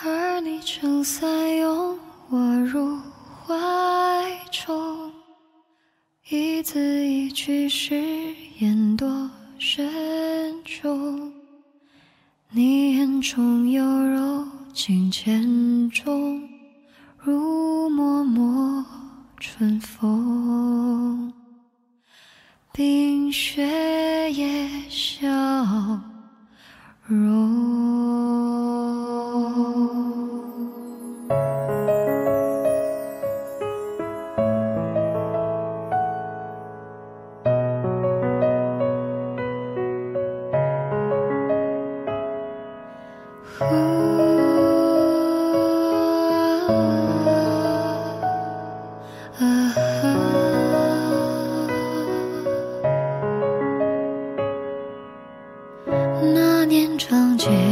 而你撑伞拥我入怀中，一字一句誓言多慎重。你眼中有柔情千种，如脉脉春风，冰雪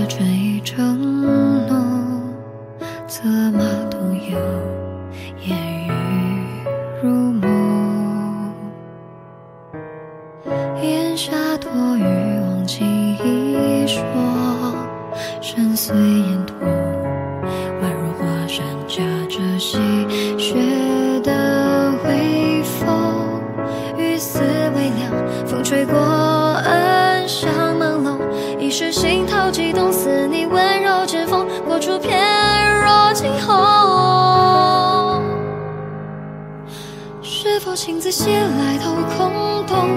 春意正浓，策马东游，烟雨如梦。檐下躲雨，忘记一说，深邃烟土，宛如华山夹着细雪的微风。雨丝微凉，风吹过，悸动，似你温柔剑锋，过处翩若惊鸿。是否情字写来都空洞？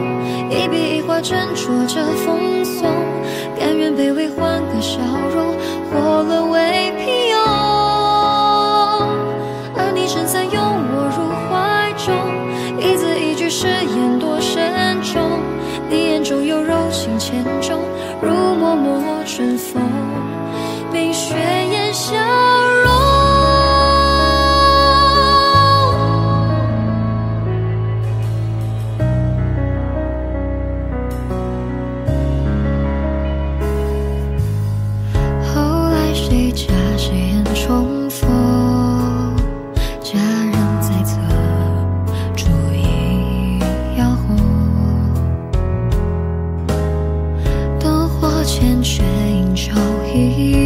一笔一画斟酌着风送，甘愿卑微换个笑容，我春风，冰雪掩消却应酬一。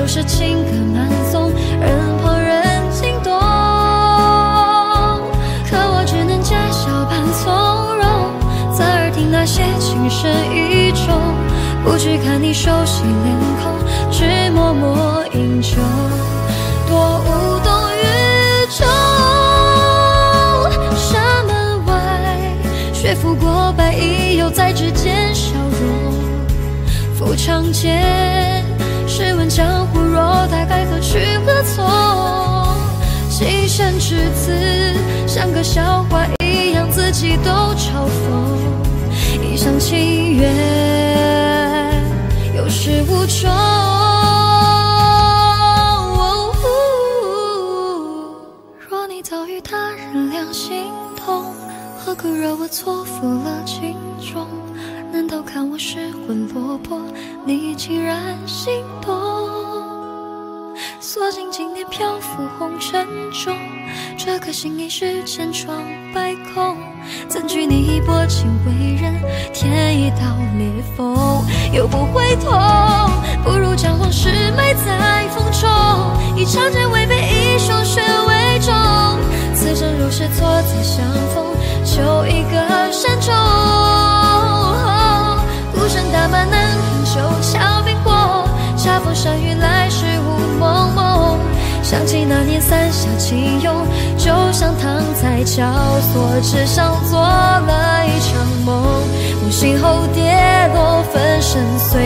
再将旧时情歌慢诵，任旁人惊动。可我只能假笑扮从容，侧耳听那些情深意重，不去看你熟悉脸孔，只默默饮酒，多无动于衷。山门外，雪拂过白衣，又在指尖消融。赴长街，试问江湖若大该何去何从？几声至此，像个笑话一样，自己都嘲讽。一厢情愿，有始无终。若你早与他人两心同，何苦惹我错付了情衷？难道看我失魂落魄，你竟然心漂浮红尘中，这颗心已是千疮百孔。怎惧你一波情为人添一道裂缝，又不会痛，不如将往事埋在风中。一场剑未被，一双血为重。此生若是错再相逢，求一个善终。孤身打马南横，九桥冰过，恰逢山雨。想起那年伞下轻拥，就像躺在绞索之上做了一场梦。梦醒后跌落，粉身碎，